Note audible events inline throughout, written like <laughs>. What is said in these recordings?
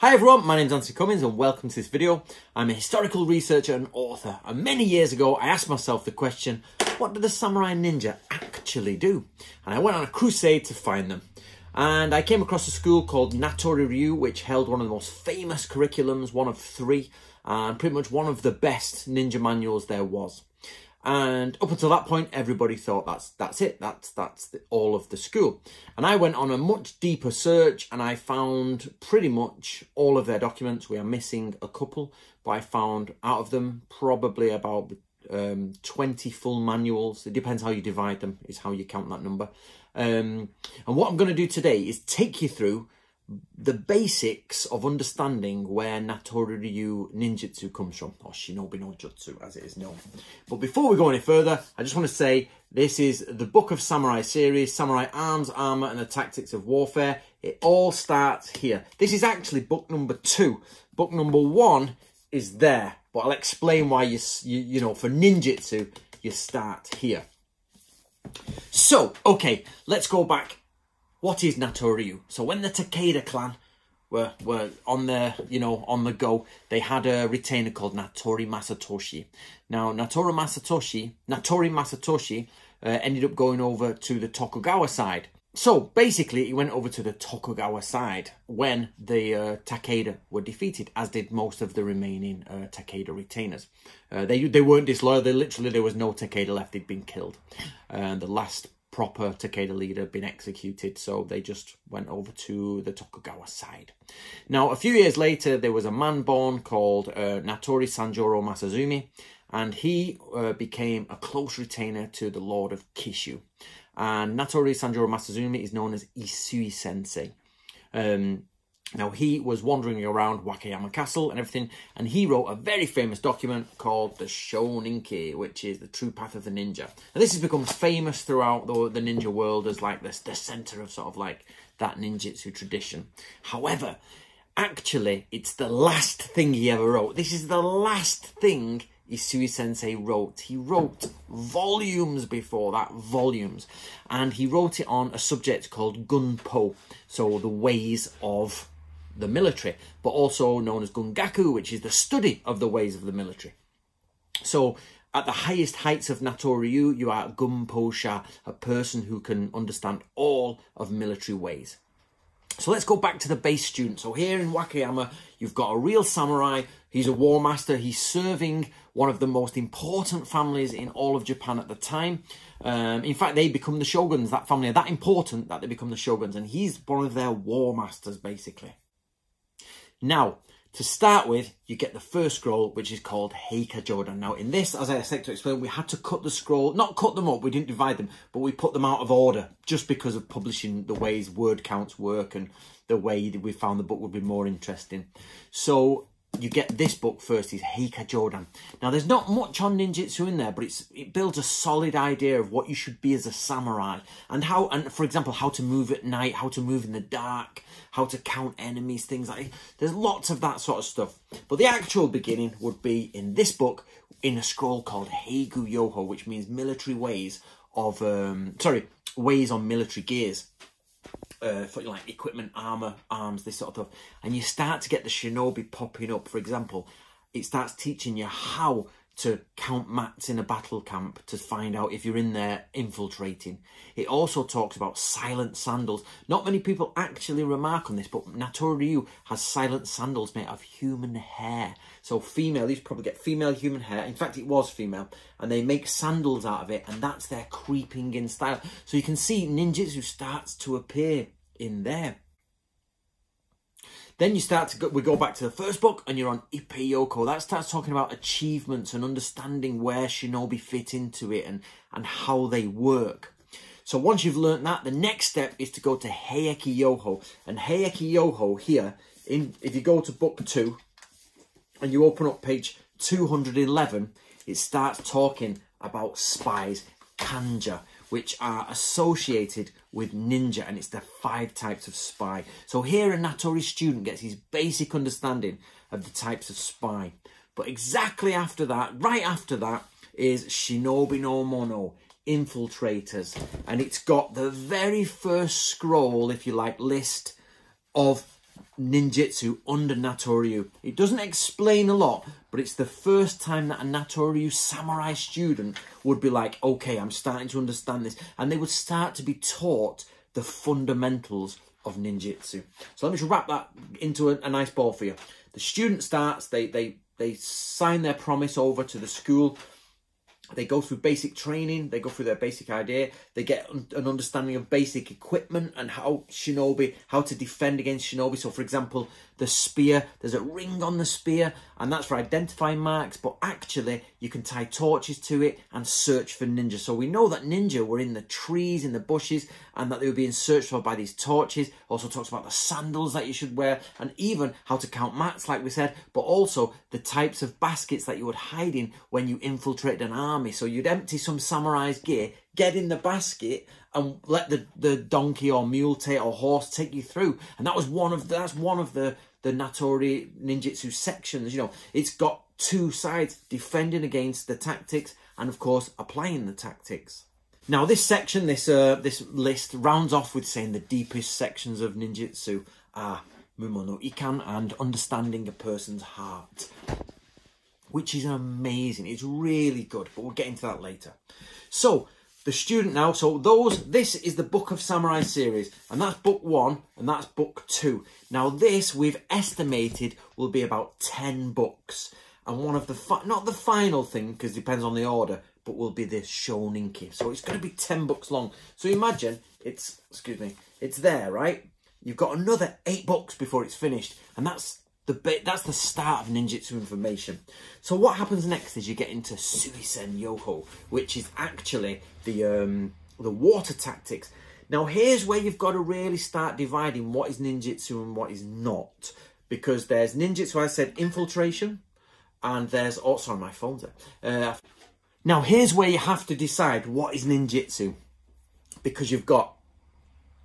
Hi everyone, my name's Antony Cummins and welcome to this video. I'm a historical researcher and author and many years ago I asked myself the question, what did the samurai ninja actually do? And I went on a crusade to find them. And I came across a school called Natori Ryu which held one of the most famous curriculums, one of three, and pretty much one of the best ninja manuals there was. And up until that point, everybody thought that's that's it. That's that's the, all of the school. And I went on a much deeper search, and I found pretty much all of their documents. We are missing a couple, but I found out of them probably about um, 20 full manuals. It depends how you divide them. Is how you count that number. Um, and what I'm going to do today is take you through the basics of understanding where Natori Ryu ninjutsu comes from, or Shinobi no Jutsu as it is known. But before we go any further, I just want to say this is the Book of Samurai series, Samurai Arms, Armour and the Tactics of Warfare. It all starts here. This is actually book number two. Book number one is there, but I'll explain why you, you, you know, for ninjutsu, you start here. So, okay, let's go back what is Natoryu? So when the Takeda clan were were on the you know on the go, they had a retainer called Natori Masatoshi. Now Natori Masatoshi, Natori Masatoshi uh, ended up going over to the Tokugawa side. So basically, he went over to the Tokugawa side when the uh, Takeda were defeated, as did most of the remaining uh, Takeda retainers. Uh, they they weren't disloyal. They literally there was no Takeda left. They'd been killed. And the last proper Takeda leader been executed, so they just went over to the Tokugawa side. Now, a few years later, there was a man born called uh, Natori Sanjuro Masazumi, and he uh, became a close retainer to the Lord of Kishu. And Natori Sanjuro Masazumi is known as Isui Sensei. Um, now, he was wandering around Wakayama Castle and everything, and he wrote a very famous document called the Shoninki, which is the true path of the ninja. And this has become famous throughout the, the ninja world as like this, the center of sort of like that ninjutsu tradition. However, actually, it's the last thing he ever wrote. This is the last thing Isui Sensei wrote. He wrote volumes before that, volumes. And he wrote it on a subject called Gunpo, so the ways of the military, but also known as Gungaku, which is the study of the ways of the military. So at the highest heights of Natoryu, you are Gunposha, a person who can understand all of military ways. So let's go back to the base student. So here in Wakayama, you've got a real samurai. He's a war master. He's serving one of the most important families in all of Japan at the time. Um, in fact, they become the shoguns. That family are that important that they become the shoguns. And he's one of their war masters, basically. Now, to start with, you get the first scroll, which is called Heika Jodan. Now, in this, as I said to explain, we had to cut the scroll, not cut them up, we didn't divide them, but we put them out of order just because of publishing the ways word counts work and the way that we found the book would be more interesting. So you get this book first is Heika Jodan. Now there's not much on ninjutsu in there, but it's it builds a solid idea of what you should be as a samurai and how and for example how to move at night, how to move in the dark, how to count enemies, things like there's lots of that sort of stuff. But the actual beginning would be in this book in a scroll called Heigu Yoho, which means military ways of um sorry, ways on military gears uh, for like equipment, armor, arms, this sort of stuff, and you start to get the shinobi popping up. For example, it starts teaching you how to count mats in a battle camp to find out if you're in there infiltrating. It also talks about silent sandals. Not many people actually remark on this, but Natori Ryu has silent sandals made of human hair. So female, these probably get female human hair. In fact, it was female. And they make sandals out of it, and that's their creeping in style. So you can see ninjutsu starts to appear in there. Then you start to go, we go back to the first book and you're on Ippei-yoko. That starts talking about achievements and understanding where shinobi fit into it and, and how they work. So once you've learnt that, the next step is to go to Heiki Yoho. And Heiki Yoho here, in if you go to book two and you open up page 211, it starts talking about spies, kanja, which are associated with ninja and it's the five types of spy. So here a Natori student gets his basic understanding of the types of spy. But exactly after that, right after that, is Shinobi no Mono, infiltrators. And it's got the very first scroll, if you like, list of ninjutsu under Natoryu. It doesn't explain a lot, but it's the first time that a Natoryu samurai student would be like, okay, I'm starting to understand this. And they would start to be taught the fundamentals of ninjutsu. So let me just wrap that into a, a nice ball for you. The student starts, they, they, they sign their promise over to the school they go through basic training, they go through their basic idea, they get an understanding of basic equipment and how shinobi, how to defend against shinobi. So, for example, the spear, there's a ring on the spear, and that's for identifying marks, but actually, you can tie torches to it and search for ninja. So, we know that ninja were in the trees, in the bushes, and that they were being searched for by these torches. Also, talks about the sandals that you should wear, and even how to count mats, like we said, but also the types of baskets that you would hide in when you infiltrated an army. So you'd empty some samurai's gear, get in the basket, and let the, the donkey or mule take or horse take you through. And that was one of the, that's one of the the Natori ninjutsu sections. You know, it's got two sides: defending against the tactics, and of course applying the tactics. Now, this section, this uh, this list rounds off with saying the deepest sections of ninjutsu are Mumon no Ikan and understanding a person's heart which is amazing. It's really good, but we'll get into that later. So, the student now, so those, this is the Book of Samurai series, and that's book one, and that's book two. Now, this we've estimated will be about 10 books, and one of the, not the final thing, because it depends on the order, but will be the Shoninki. So it's going to be 10 books long. So imagine it's, excuse me, it's there, right? You've got another eight books before it's finished, and that's the bit that's the start of ninjutsu information. So what happens next is you get into Suisen Yoho, which is actually the um, the water tactics. Now here's where you've got to really start dividing what is ninjutsu and what is not, because there's ninjutsu. I said infiltration, and there's oh sorry my phone's there. Uh, now here's where you have to decide what is ninjutsu, because you've got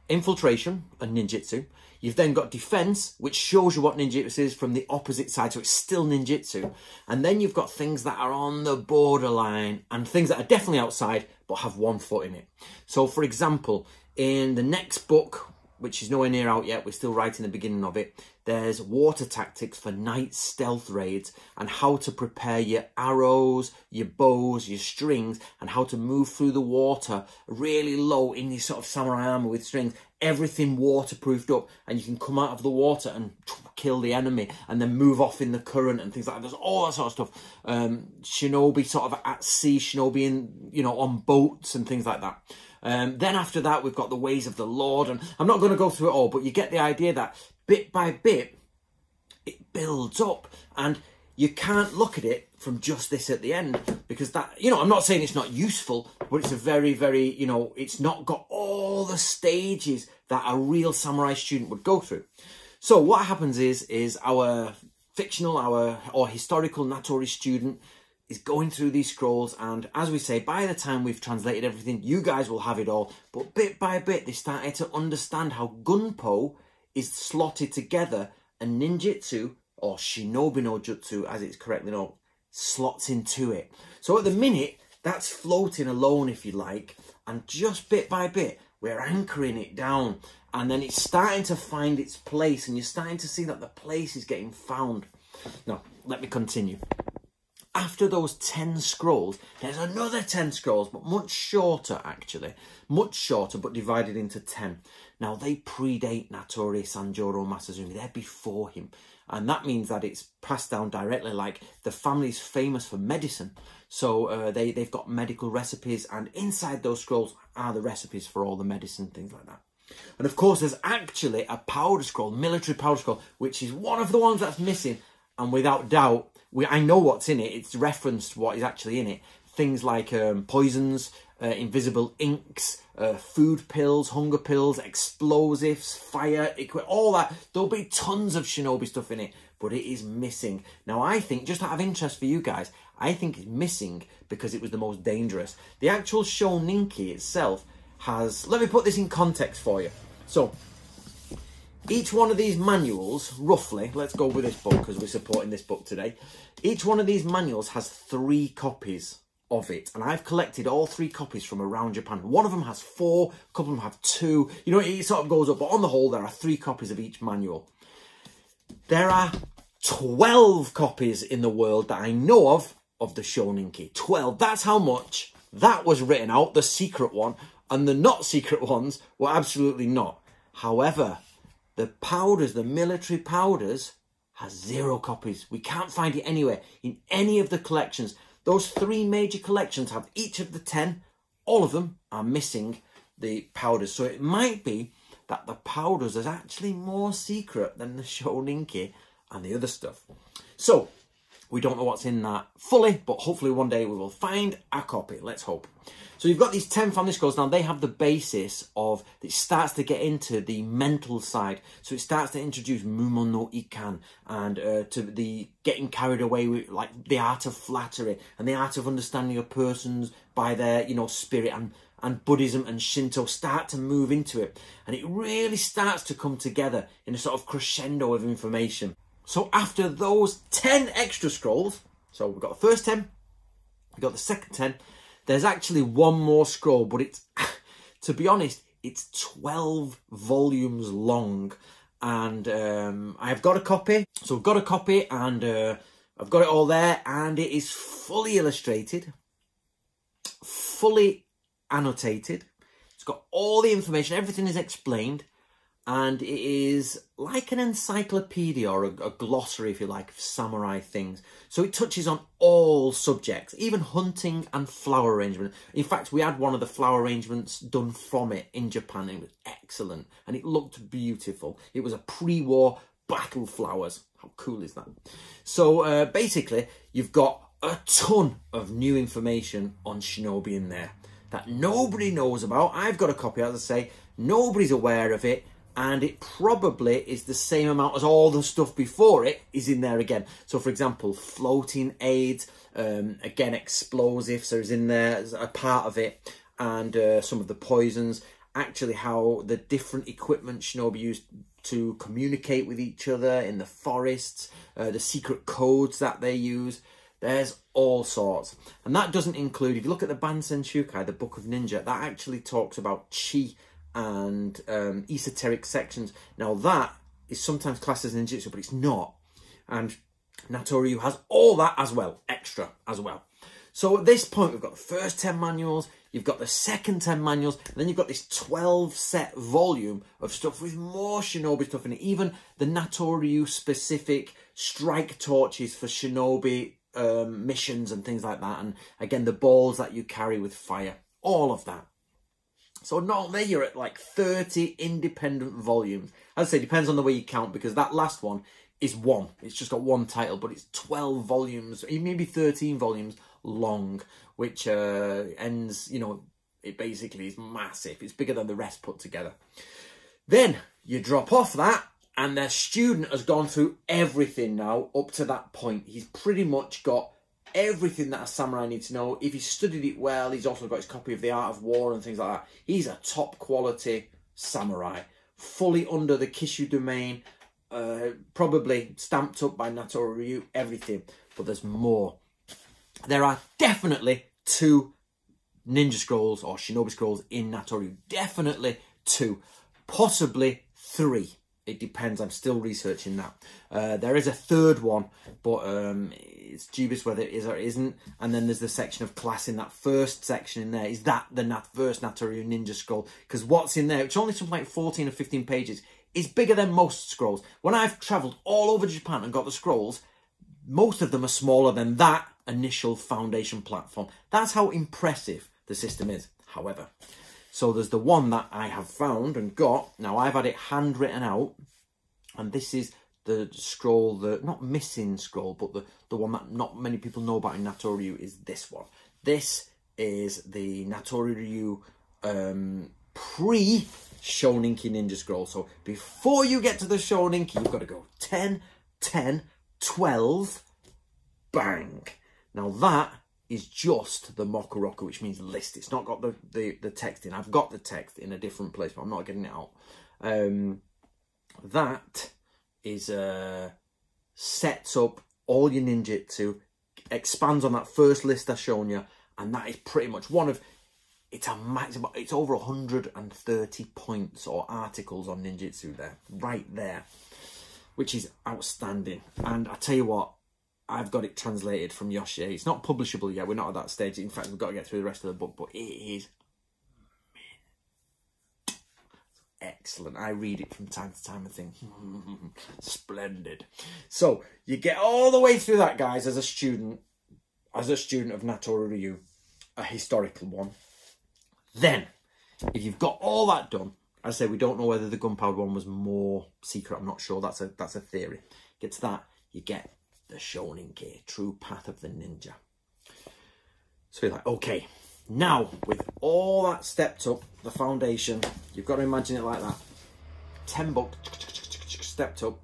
infiltration and ninjutsu. You've then got defense, which shows you what ninjutsu is from the opposite side, so it's still ninjutsu. And then you've got things that are on the borderline and things that are definitely outside but have one foot in it. So, for example, in the next book, which is nowhere near out yet, we're still writing the beginning of it, there's water tactics for night stealth raids and how to prepare your arrows, your bows, your strings, and how to move through the water really low in this sort of samurai armor with strings everything waterproofed up and you can come out of the water and <tsk> kill the enemy and then move off in the current and things like that. There's all that sort of stuff. Um, shinobi sort of at sea, shinobi in, you know, on boats and things like that. Um, then after that, we've got the ways of the Lord. And I'm not going to go through it all, but you get the idea that bit by bit, it builds up and you can't look at it from just this at the end because that you know i'm not saying it's not useful but it's a very very you know it's not got all the stages that a real samurai student would go through so what happens is is our fictional our or historical natori student is going through these scrolls and as we say by the time we've translated everything you guys will have it all but bit by bit they started to understand how gunpo is slotted together and ninjutsu or shinobi no jutsu as it's correctly known slots into it. So at the minute, that's floating alone, if you like, and just bit by bit, we're anchoring it down, and then it's starting to find its place, and you're starting to see that the place is getting found. Now, let me continue. After those 10 scrolls, there's another 10 scrolls, but much shorter, actually. Much shorter, but divided into 10. Now, they predate Natori Sanjuro Masazumi. They're before him and that means that it's passed down directly. Like the family's famous for medicine, so uh, they they've got medical recipes, and inside those scrolls are the recipes for all the medicine things like that. And of course, there's actually a powder scroll, military powder scroll, which is one of the ones that's missing. And without doubt, we I know what's in it. It's referenced what is actually in it. Things like um, poisons, uh, invisible inks, uh, food pills, hunger pills, explosives, fire, equipment, all that. There'll be tons of shinobi stuff in it, but it is missing. Now, I think, just out of interest for you guys, I think it's missing because it was the most dangerous. The actual Shoninki itself has, let me put this in context for you. So, each one of these manuals, roughly, let's go with this book because we're supporting this book today. Each one of these manuals has three copies of it. And I've collected all three copies from around Japan. One of them has four, a couple of them have two. You know, it sort of goes up, but on the whole, there are three copies of each manual. There are 12 copies in the world that I know of of the Shoninki. 12. That's how much that was written out, the secret one, and the not secret <laughs> ones were absolutely not. However, the powders, the military powders, has zero copies. We can't find it anywhere in any of the collections. Those three major collections have each of the 10. All of them are missing the powders. So it might be that the powders is actually more secret than the <laughs> Shoninki and the other stuff. So we don't know what's in that fully, but hopefully one day we will find a copy. Let's hope. So you've got these 10 family scrolls. Now they have the basis of, it starts to get into the mental side. So it starts to introduce Mumon no Ikan and uh, to the getting carried away with like the art of flattery and the art of understanding a person's by their, you know, spirit and and Buddhism and Shinto start to move into it. And it really starts to come together in a sort of crescendo of information. So after those 10 extra scrolls, so we've got the first 10, we've got the second 10, there's actually one more scroll, but it's, <laughs> to be honest, it's 12 volumes long. And um, I've got a copy. So I've got a copy and uh, I've got it all there and it is fully illustrated, fully annotated. It's got all the information, everything is explained and it is like an encyclopedia or a, a, glossary, if you like, of samurai things. So it touches on all subjects, even hunting and flower arrangement. In fact, we had one of the flower arrangements done from it in Japan. It was excellent and it looked beautiful. It was a pre-war battle flowers. How cool is that? So uh, basically, you've got a ton of new information on Shinobi in there that nobody knows about. I've got a copy, as I say, nobody's aware of it and it probably is the same amount as all the stuff before it is in there again. So, for example, floating aids, um, again, explosives are in there as a part of it, and uh, some of the poisons. Actually, how the different equipment Shinobi used to communicate with each other in the forests, uh, the secret codes that they use. There's all sorts. And that doesn't include, if you look at the Bansen Shukai, the Book of Ninja, that actually talks about chi and um, esoteric sections. Now that is sometimes classed as ninjutsu, but it's not. And Natoryu has all that as well, extra as well. So at this point, we've got the first 10 manuals, you've got the second 10 manuals, and then you've got this 12 set volume of stuff with more shinobi stuff in it. Even the Natoryu specific strike torches for shinobi um, missions and things like that. And again, the balls that you carry with fire, all of that. So normally you're at like 30 independent volumes. As I say, depends on the way you count because that last one is one. It's just got one title, but it's 12 volumes, maybe 13 volumes long, which uh, ends, you know, it basically is massive. It's bigger than the rest put together. Then you drop off that and the student has gone through everything now up to that point. He's pretty much got everything that a samurai needs to know. If he studied it well, he's also got his copy of The Art of War and things like that. He's a top quality samurai, fully under the Kishu domain, uh, probably stamped up by Natori Ryu, everything. But there's more. There are definitely two ninja scrolls or shinobi scrolls in Natori. Definitely two, possibly three. It depends. I'm still researching that. Uh, there is a third one, but um, it's dubious whether it is or isn't. And then there's the section of class in that first section in there. Is that the nat first Natoryu Ninja scroll? Because what's in there, which only something like 14 or 15 pages, is bigger than most scrolls. When I've travelled all over Japan and got the scrolls, most of them are smaller than that initial foundation platform. That's how impressive the system is, however. So there's the one that I have found and got. Now I've had it handwritten out, and this is the scroll, the not missing scroll, but the, the one that not many people know about in Natoryu is this one. This is the Natoryu um, pre Shoninki Ninja Scroll. So before you get to the Shoninki, you've got to go 10, 10, 12, bang. Now that is just the Mokuroku, which means list. It's not got the, the, the text in. I've got the text in a different place, but I'm not getting it out. Um, that is uh, sets up all your ninjutsu, expands on that first list I've shown you, and that is pretty much one of it's a maximum it's over 130 points or articles on ninjutsu there right there which is outstanding. And I tell you what, I've got it translated from Yoshi. It's not publishable yet. We're not at that stage. In fact, we've got to get through the rest of the book, but it is excellent. I read it from time to time and think, hmm, <laughs> splendid. So you get all the way through that, guys, as a student, as a student of Natori Ryu, a historical one. Then, if you've got all that done, I say we don't know whether the gunpowder one was more secret. I'm not sure. That's a that's a theory. Get to that, you get the Shoninki, true path of the ninja. So you're like, okay, now with all that stepped up, the foundation, you've got to imagine it like that. Ten book stepped up,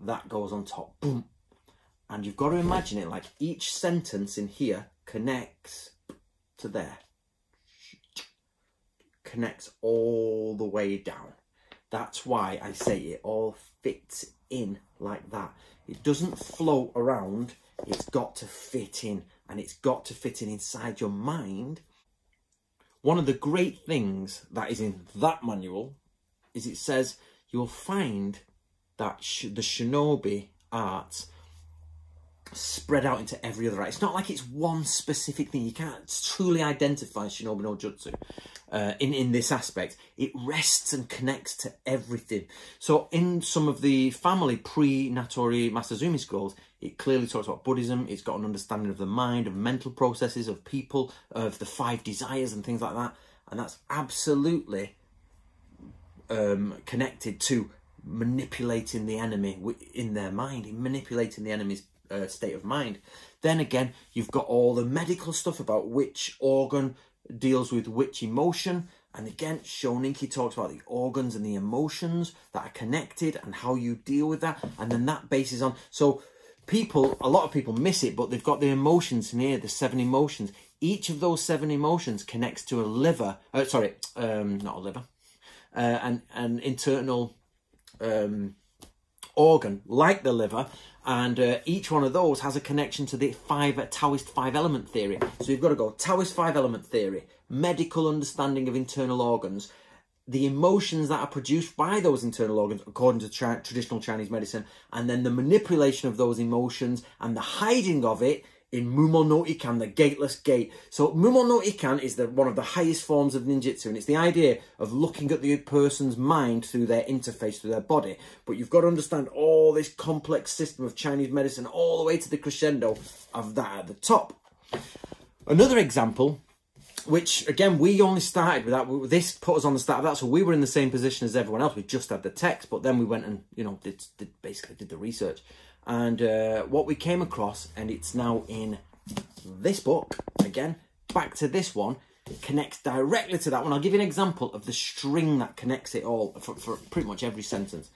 that goes on top. Boom. And you've got to imagine it like each sentence in here connects to there. Connects all the way down. That's why I say it all fits in like that. It doesn't float around, it's got to fit in and it's got to fit in inside your mind. One of the great things that is in that manual is it says you'll find that the shinobi art spread out into every other. It's not like it's one specific thing. You can't truly identify Shinobi no Jutsu uh, in, in this aspect. It rests and connects to everything. So in some of the family pre-Natori Masazumi scrolls, it clearly talks about Buddhism. It's got an understanding of the mind, of mental processes, of people, of the five desires and things like that. And that's absolutely um, connected to manipulating the enemy in their mind, manipulating the enemy's uh, state of mind. Then again, you've got all the medical stuff about which organ deals with which emotion. And again, Shoninki talks about the organs and the emotions that are connected and how you deal with that. And then that bases on. So people, a lot of people miss it, but they've got the emotions here, the seven emotions. Each of those seven emotions connects to a liver, uh, sorry, um, not a liver, uh, an, an internal um, organ like the liver and uh, each one of those has a connection to the five Taoist five element theory. So you've got to go Taoist five element theory, medical understanding of internal organs, the emotions that are produced by those internal organs according to tra traditional Chinese medicine, and then the manipulation of those emotions and the hiding of it in Mumon no Ikan, the gateless gate. So Mumon no Ikan is the, one of the highest forms of ninjutsu, and it's the idea of looking at the person's mind through their interface, through their body. But you've got to understand all this complex system of Chinese medicine all the way to the crescendo of that at the top. Another example which again we only started with that this put us on the start of that so we were in the same position as everyone else we just had the text but then we went and you know did, did basically did the research and uh, what we came across, and it's now in this book, again, back to this one, connects directly to that one. I'll give you an example of the string that connects it all for, for pretty much every sentence.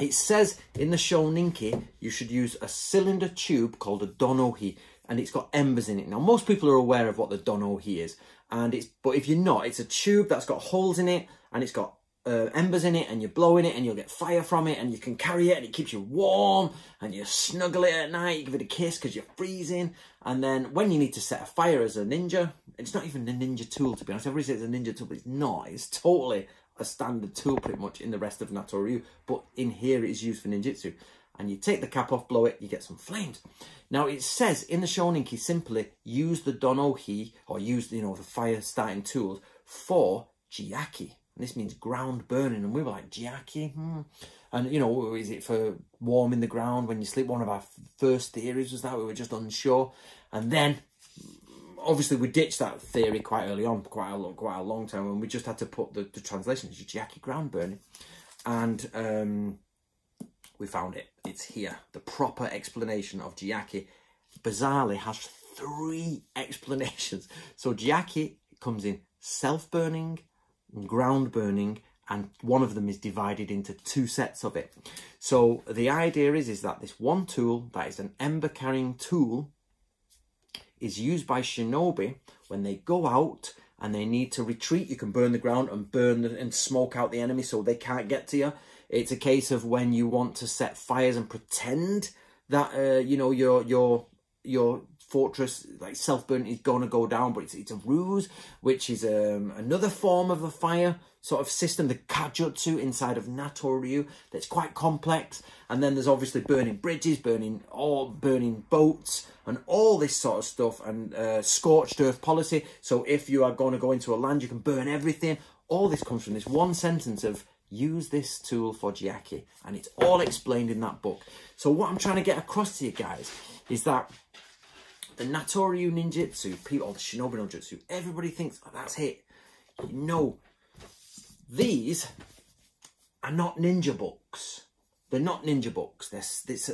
It says in the Shoninki, you should use a cylinder tube called a donohi, and it's got embers in it. Now, most people are aware of what the donohi is, and it's but if you're not, it's a tube that's got holes in it, and it's got uh, embers in it and you're blowing it and you'll get fire from it and you can carry it and it keeps you warm and you snuggle it at night, you give it a kiss because you're freezing. And then when you need to set a fire as a ninja, it's not even a ninja tool to be honest. Everybody says it's a ninja tool, but it's not. It's totally a standard tool pretty much in the rest of Natoryu, but in here it is used for ninjutsu. And you take the cap off, blow it, you get some flames. Now it says in the Shoninki simply use the Donohi or use you know the fire starting tools for Jiaki and this means ground burning. And we were like, Jiaki? Hmm. And, you know, is it for warming the ground when you sleep? One of our first theories was that. We were just unsure. And then, obviously, we ditched that theory quite early on, quite a, quite a long time, and we just had to put the, the translation Jiaki ground burning. And um, we found it. It's here. The proper explanation of Jiaki, bizarrely, has three <laughs> explanations. So Jiaki comes in self-burning, ground burning and one of them is divided into two sets of it. So the idea is, is that this one tool, that is an ember carrying tool, is used by shinobi when they go out and they need to retreat. You can burn the ground and burn the, and smoke out the enemy so they can't get to you. It's a case of when you want to set fires and pretend that uh, you know you're you're you're fortress, like self-burn, is going to go down, but it's, it's a ruse, which is um, another form of a fire sort of system, the Kajutsu inside of Natoryu, that's quite complex. And then there's obviously burning bridges, burning all, burning boats, and all this sort of stuff, and uh, scorched earth policy. So if you are going to go into a land, you can burn everything. All this comes from this one sentence of use this tool for Jiaki. And it's all explained in that book. So what I'm trying to get across to you guys is that the Natoryu ninjutsu, people, or the Shinobi ninjutsu, everybody thinks, oh, that's it. No, these are not ninja books. They're not ninja books. This, this,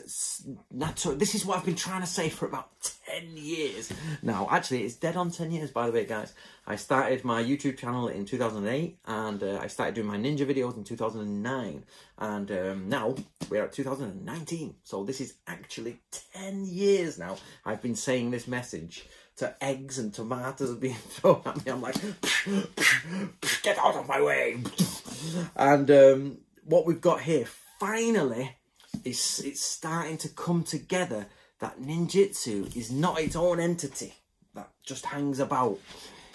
this is what I've been trying to say for about 10 years. Now, actually, it's dead on 10 years, by the way, guys. I started my YouTube channel in 2008, and uh, I started doing my ninja videos in 2009. And um, now, we're at 2019. So this is actually 10 years now I've been saying this message to eggs and tomatoes being <laughs> thrown at me. I'm like, <laughs> get out of my way. And um, what we've got here finally is it's starting to come together that ninjutsu is not its own entity that just hangs about.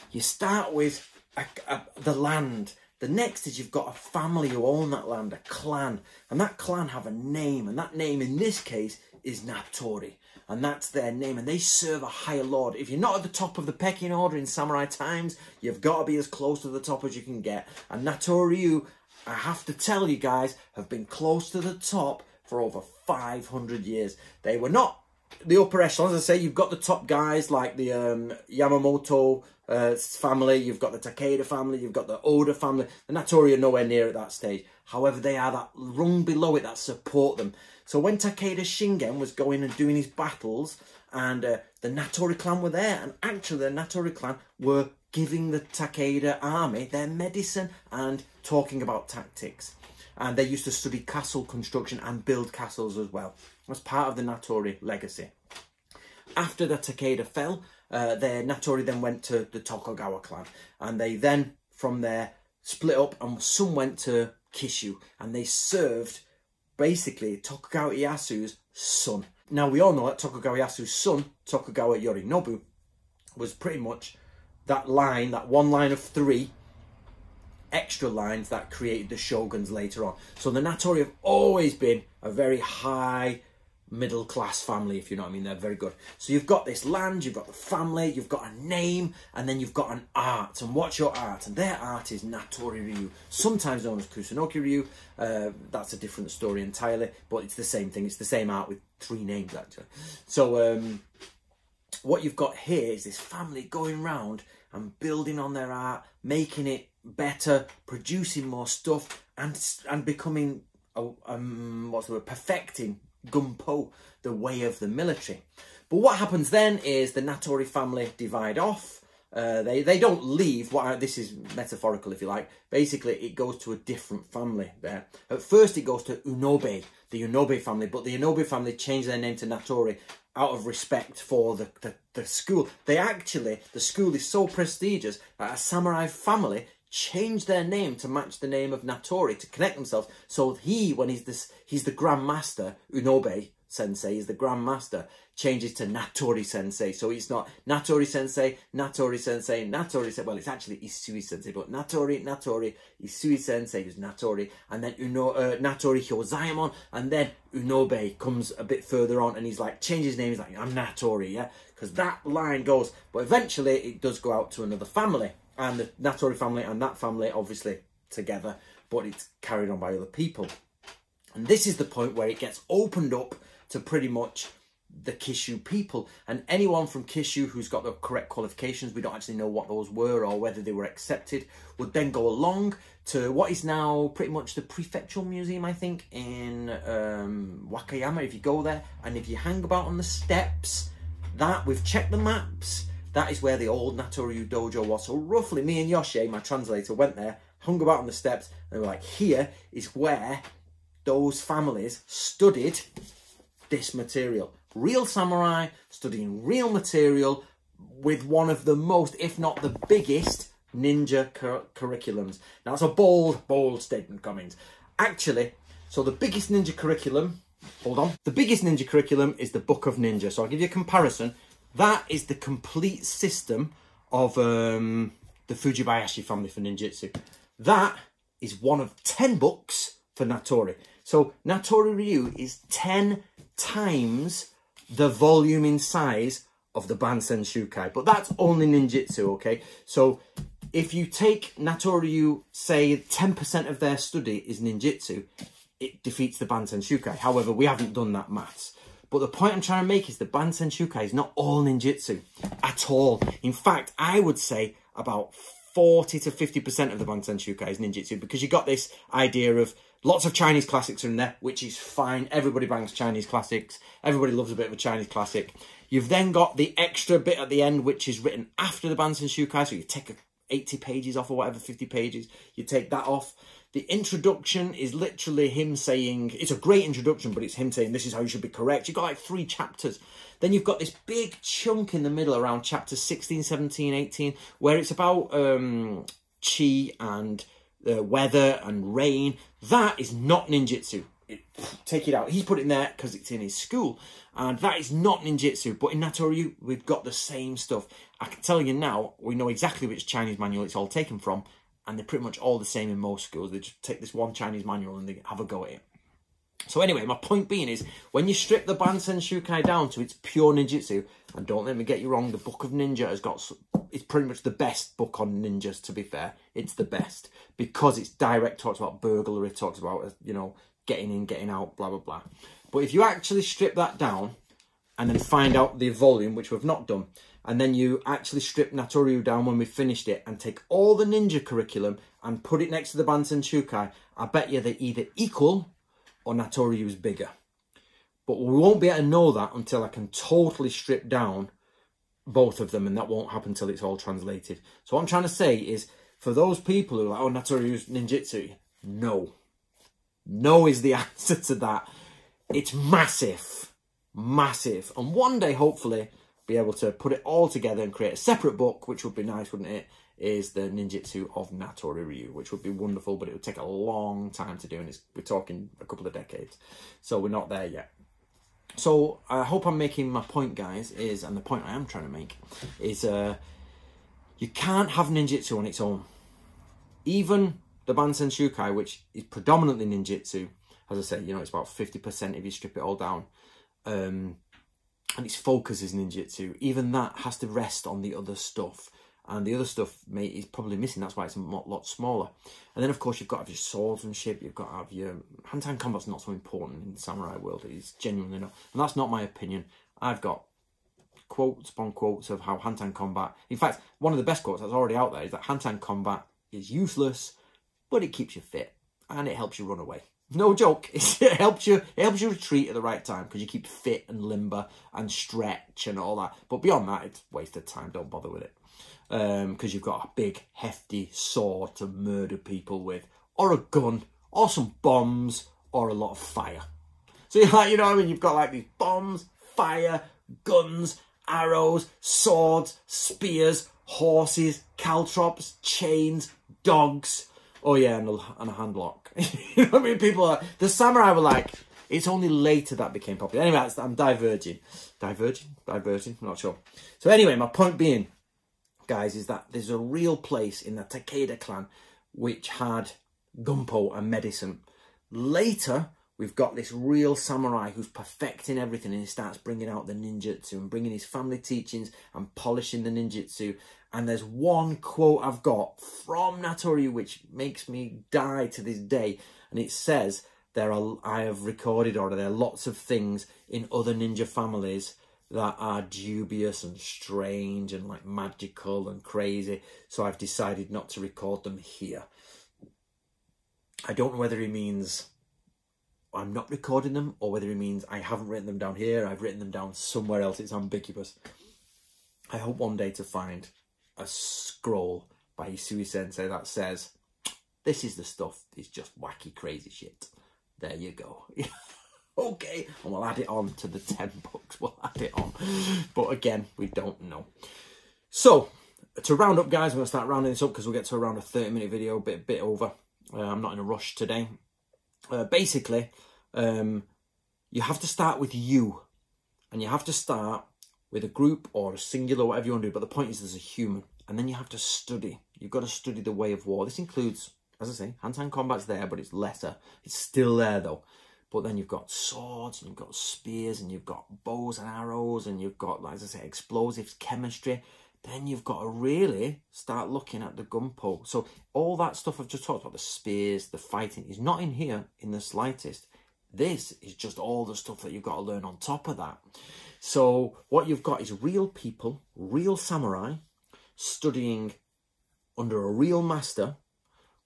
You start with a, a, the land. The next is you've got a family who own that land, a clan, and that clan have a name, and that name in this case is Natori, and that's their name, and they serve a higher lord. If you're not at the top of the pecking order in samurai times, you've got to be as close to the top as you can get. And Natoryu I have to tell you guys, have been close to the top for over 500 years. They were not the upper echelons. As I say, you've got the top guys like the um, Yamamoto uh, family, you've got the Takeda family, you've got the Oda family. The Natori are nowhere near at that stage. However, they are that rung below it that support them. So when Takeda Shingen was going and doing his battles, and uh, the Natori clan were there, and actually the Natori clan were giving the Takeda army their medicine and talking about tactics. And they used to study castle construction and build castles as well. As part of the Natori legacy. After the Takeda fell, uh, the Natori then went to the Tokugawa clan. And they then, from there, split up and some went to Kishu. And they served, basically, Tokugawa Ieyasu's son. Now, we all know that Tokugawa Ieyasu's son, Tokugawa Yorinobu, was pretty much that line, that one line of three extra lines that created the shoguns later on. So the Natori have always been a very high middle class family, if you know what I mean. They're very good. So you've got this land, you've got the family, you've got a name, and then you've got an art. And what's your art? And their art is Natori Ryu, sometimes known as Kusunoki Ryu. Uh, that's a different story entirely, but it's the same thing. It's the same art with three names, actually. So um, what you've got here is this family going round and building on their art, making it better, producing more stuff, and and becoming um, what's the word, perfecting Gunpo, the way of the military. But what happens then is the Natori family divide off. Uh, they they don't leave. What this is metaphorical, if you like. Basically, it goes to a different family. There. At first, it goes to Unobe, the Unobe family, but the Unobe family changed their name to Natori out of respect for the, the, the school. They actually, the school is so prestigious that a samurai family changed their name to match the name of Natori to connect themselves. So he, when he's this, he's the Grand Master, Unobe Sensei is the Grand Master, changes to Natori Sensei. So it's not Natori Sensei, Natori Sensei, Natori Sensei. Well, it's actually Isui Sensei, but Natori, Natori, Isui Sensei is Natori, and then Uno, uh, Natori Hyozaemon, and then Unobe comes a bit further on, and he's like changes his name. He's like I'm Natori, yeah, because that line goes. But eventually, it does go out to another family, and the Natori family and that family obviously together, but it's carried on by other people. And this is the point where it gets opened up to pretty much the Kishu people. And anyone from Kishu who's got the correct qualifications, we don't actually know what those were or whether they were accepted, would then go along to what is now pretty much the prefectural museum, I think, in um, Wakayama, if you go there. And if you hang about on the steps, that, we've checked the maps, that is where the old Natoryu dojo was. So roughly, me and Yoshi, my translator, went there, hung about on the steps, and they were like, here is where those families studied this material. Real samurai studying real material with one of the most, if not the biggest, ninja cur curriculums. Now, that's a bold, bold statement, Cummins. Actually, so the biggest ninja curriculum, hold on, the biggest ninja curriculum is the Book of Ninja. So I'll give you a comparison. That is the complete system of um, the Fujibayashi family for ninjutsu. That is one of 10 books for Natori. So Natori Ryu is 10 times the volume in size of the Bansen Shukai. But that's only ninjutsu, okay? So if you take Natori Ryu, say 10% of their study is ninjutsu, it defeats the Bansen Shukai. However, we haven't done that maths. But the point I'm trying to make is the Bansen Shukai is not all ninjutsu at all. In fact, I would say about 40 to 50% of the Bansen Shukai is ninjutsu because you got this idea of lots of Chinese classics are in there, which is fine. Everybody bangs Chinese classics. Everybody loves a bit of a Chinese classic. You've then got the extra bit at the end, which is written after the Bansen Shukai. So you take 80 pages off or whatever, 50 pages. You take that off. The introduction is literally him saying, it's a great introduction, but it's him saying, this is how you should be correct. You've got like three chapters. Then you've got this big chunk in the middle around chapter 16, 17, 18, where it's about um, chi and uh, weather and rain. That is not ninjutsu. It, take it out. He's put it in there because it's in his school. And that is not ninjutsu. But in Natori, we've got the same stuff. I can tell you now, we know exactly which Chinese manual it's all taken from and they're pretty much all the same in most schools. They just take this one Chinese manual and they have a go at it. So anyway, my point being is, when you strip the Bansen Shukai down to its pure ninjutsu, and don't let me get you wrong, the Book of Ninja has got, it's pretty much the best book on ninjas, to be fair. It's the best, because it's direct, talks about burglary, talks about, uh, you know, getting in, getting out, blah, blah, blah. But if you actually strip that down, and then find out the volume, which we've not done, and then you actually strip Natori down when we finished it and take all the ninja curriculum and put it next to the Bansen Shukai, I bet you they're either equal or Natori's bigger. But we won't be able to know that until I can totally strip down both of them, and that won't happen until it's all translated. So what I'm trying to say is, for those people who are like, oh, Natori's ninjutsu, no. No is the <laughs> answer to that. It's massive. Massive. And one day, hopefully, be able to put it all together and create a separate book, which would be nice, wouldn't it? Is the ninjutsu of Natori Ryu, which would be wonderful, but it would take a long time to do, and we're talking a couple of decades, so we're not there yet. So I hope I'm making my point, guys. Is and the point I am trying to make is uh, you can't have ninjutsu on its own. Even the Bansen Shukai, which is predominantly ninjutsu, as I say, you know, it's about fifty percent if you strip it all down. Um, and its focus is ninjutsu, even that has to rest on the other stuff. And the other stuff is probably missing. That's why it's a lot smaller. And then, of course, you've got to have your swordsmanship. You've got to have your hand-to-hand combat's not so important in the samurai world. It's genuinely not. And that's not my opinion. I've got quotes upon quotes of how hand-to-hand combat. In fact, one of the best quotes that's already out there is that hand-to-hand combat is useless, but it keeps you fit and it helps you run away. No joke. <laughs> It helps you. It helps you retreat at the right time because you keep fit and limber and stretch and all that. But beyond that, it's wasted time. Don't bother with it because um, you've got a big hefty sword to murder people with, or a gun, or some bombs, or a lot of fire. <laughs> So you like, you know, what I mean, you've got like these bombs, fire, guns, arrows, swords, spears, horses, caltrops, chains, dogs. Oh yeah, and a, and a hand lock. <laughs> I mean? People are, the samurai were like, it's only later that became popular. Anyway, I'm diverging. Diverging? Diverging? I'm not sure. So anyway, my point being, guys, is that there's a real place in the Takeda clan which had gunpo and medicine. Later, we've got this real samurai who's perfecting everything and he starts bringing out the ninjutsu and bringing his family teachings and polishing the ninjutsu and there's one quote I've got from Natori which makes me die to this day. And it says, there are, I have recorded or there are lots of things in other ninja families that are dubious and strange and like magical and crazy. So I've decided not to record them here. I don't know whether he means I'm not recording them or whether he means I haven't written them down here. I've written them down somewhere else. It's ambiguous. I hope one day to find a scroll by Isui Sensei that says, this is the stuff, it's just wacky, crazy shit. There you go. <laughs> okay, and we'll add it on to the 10 books, <laughs> we'll add it on. But again, we don't know. So, to round up, guys, I'm going to start rounding this up because we'll get to around a 30 minute video, a bit, bit over. Uh, I'm not in a rush today. Uh, basically, um, you have to start with you. And you have to start with a group or a singular, whatever you want to do. But the point is, there's a human, and then you have to study. You've got to study the way of war. This includes, as I say, hand-to-hand combat's there, but it's lesser. It's still there though. But then you've got swords, and you've got spears, and you've got bows and arrows, and you've got, as I say, explosives, chemistry. Then you've got to really start looking at the gunpowder. So all that stuff I've just talked about, the spears, the fighting, is not in here in the slightest. This is just all the stuff that you've got to learn on top of that. So what you've got is real people, real samurai, studying under a real master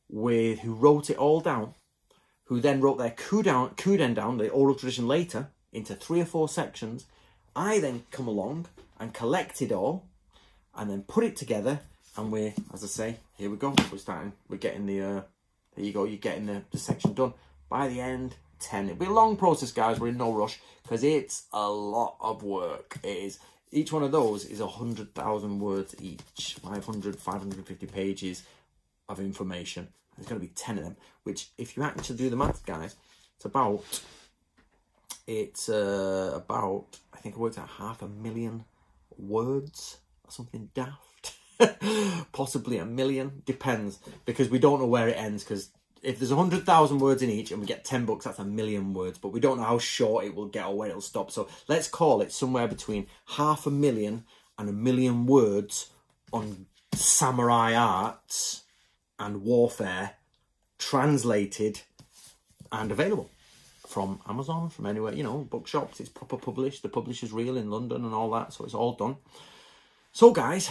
with who wrote it all down who then wrote their down, Kuden down, the oral tradition later, into three or four sections. I then come along and collect it all and then put it together and we're, as I say, here we go. We're starting, we're getting the, uh, there you go, you're getting the, the section done. By the end, 10. It'll be a long process, guys. We're in no rush because it's a lot of work. It is. Each one of those is 100,000 words each, 500, 550 pages of information. There's going to be 10 of them, which if you actually do the math, guys, it's about, it's uh, about, I think I worked out half a million words or something daft. <laughs> Possibly a million, depends, because we don't know where it ends, because if there's 100,000 words in each and we get 10 books, that's a million words, but we don't know how short it will get or where it'll stop. So let's call it somewhere between half a million and a million words on samurai arts and warfare translated and available from Amazon, from anywhere, you know, bookshops. It's proper published. The publisher's real in London and all that. So it's all done. So guys,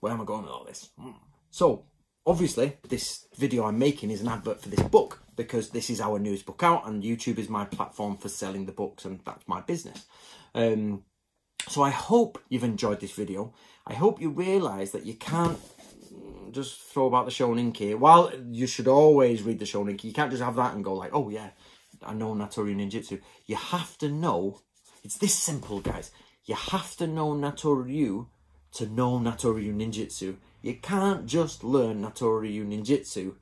where am I going with all this? Hmm. So obviously this video I'm making is an advert for this book because this is our newest book out and YouTube is my platform for selling the books and that's my business. Um, so I hope you've enjoyed this video. I hope you realise that you can't just throw about the Shoninki. While you should always read the Shoninki, you can't just have that and go like, oh yeah, I know Natori Ninjutsu. You have to know, it's this simple, guys. You have to know Natori Ryu to know Natori Ryu Ninjutsu. You can't just learn Natori Ryu Ninjutsu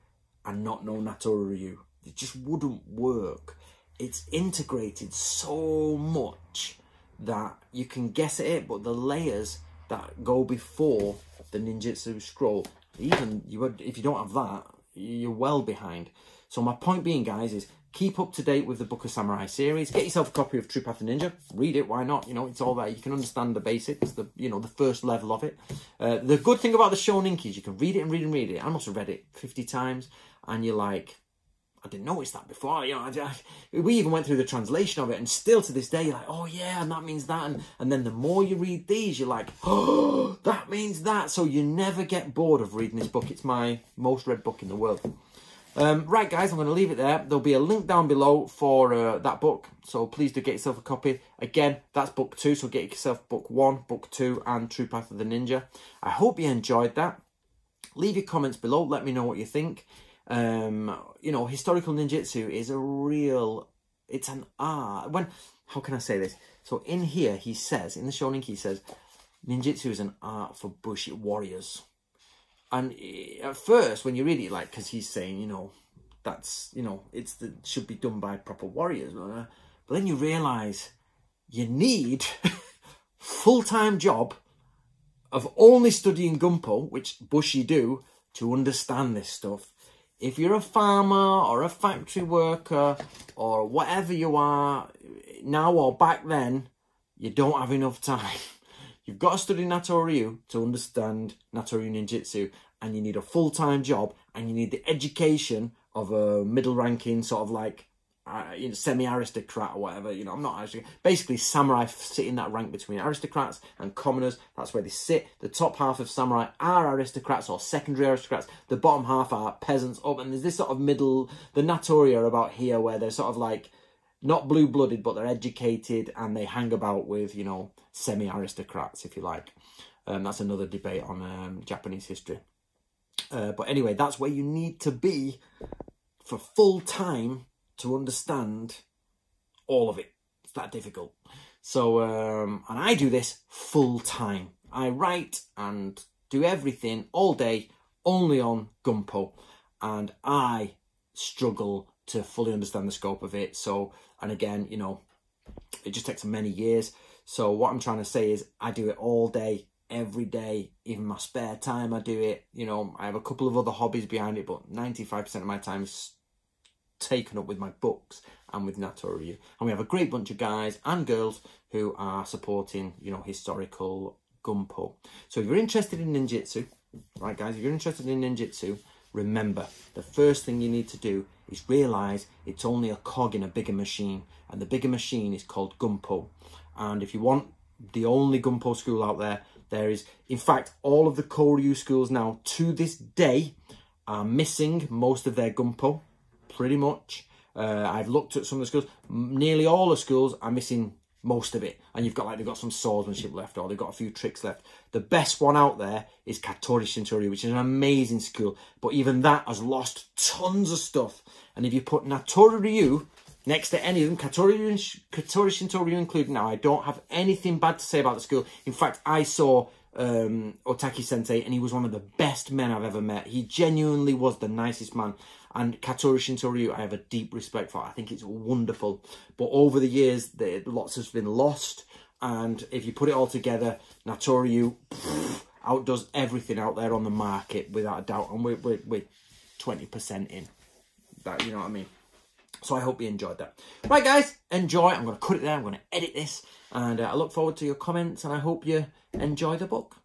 and not know Natori Ryu. It just wouldn't work. It's integrated so much that you can guess at it, but the layers that go before the ninjutsu scroll even you would if you don't have that you're well behind so my point being guys is keep up to date with the book of samurai series get yourself a copy of true path of ninja read it why not you know it's all there you can understand the basics the you know the first level of it uh, the good thing about the shoninki is you can read it and read and read it i must have read it 50 times and you're like I didn't notice that before. You know, I, I, we even went through the translation of it, and still to this day, you're like, oh yeah, and that means that, and and then the more you read these, you're like, oh, <gasps> that means that. So you never get bored of reading this book. It's my most read book in the world. Um, right, guys, I'm going to leave it there. There'll be a link down below for uh, that book, so please do get yourself a copy. Again, that's book two, so get yourself book one, book two, and True Path of the Ninja. I hope you enjoyed that. Leave your comments below. Let me know what you think. Um, you know, historical ninjutsu is a real, it's an art. When, how can I say this? So in here, he says, in the Shoninki, he says, ninjutsu is an art for bushi warriors. And eh, at first, when you read it, like, because he's saying, you know, that's, you know, it's the, should be done by proper warriors. But then you realize you need <laughs> full-time job of only studying Gunpo, which Bushi do, to understand this stuff if you're a farmer or a factory worker or whatever you are now or back then, you don't have enough time. <laughs> You've got to study Natori Ryu to understand Natori Ryu Ninjutsu and you need a full-time job and you need the education of a middle ranking sort of like uh, you know, semi-aristocrat or whatever. You know, I'm not actually. Basically, samurai sit in that rank between aristocrats and commoners. That's where they sit. The top half of samurai are aristocrats or secondary aristocrats. The bottom half are peasants up, and there's this sort of middle. The Natori are about here, where they're sort of like not blue-blooded, but they're educated and they hang about with you know semi-aristocrats, if you like. Um, that's another debate on um, Japanese history. Uh, but anyway, that's where you need to be for full time to understand all of it. It's that difficult. So, um, and I do this full time. I write and do everything all day only on Gunpo. And I struggle to fully understand the scope of it. So, and again, you know, it just takes many years. So what I'm trying to say is I do it all day, every day, even my spare time I do it. You know, I have a couple of other hobbies behind it, but 95% of my time is taken up with my books and with Natori Ryu. And we have a great bunch of guys and girls who are supporting, you know, historical Gunpo. So if you're interested in ninjutsu, right guys, if you're interested in ninjutsu, remember the first thing you need to do is realize it's only a cog in a bigger machine and the bigger machine is called Gunpo. And if you want the only Gunpo school out there, there is, in fact, all of the Koryu schools now to this day are missing most of their Gunpo, pretty much. Uh, I've looked at some of the schools. Nearly all the schools are missing most of it. And you've got like they've got some swordsmanship left or they've got a few tricks left. The best one out there is Katori Shintoryu, which is an amazing school. But even that has lost tons of stuff. And if you put Natori Ryu next to any of them, Katori, Katori Shintoryu included, now I don't have anything bad to say about the school. In fact, I saw um, Otake Sensei and he was one of the best men I've ever met. He genuinely was the nicest man. And Katori Shintoryu, I have a deep respect for. I think it's wonderful. But over the years, the, lots has been lost. And if you put it all together, Natori Ryu outdoes everything out there on the market without a doubt. And we're, we're, we're 20% in. That, you know what I mean? So I hope you enjoyed that. Right, guys, enjoy. I'm going to cut it there. I'm going to edit this. And uh, I look forward to your comments. And I hope you enjoy the book.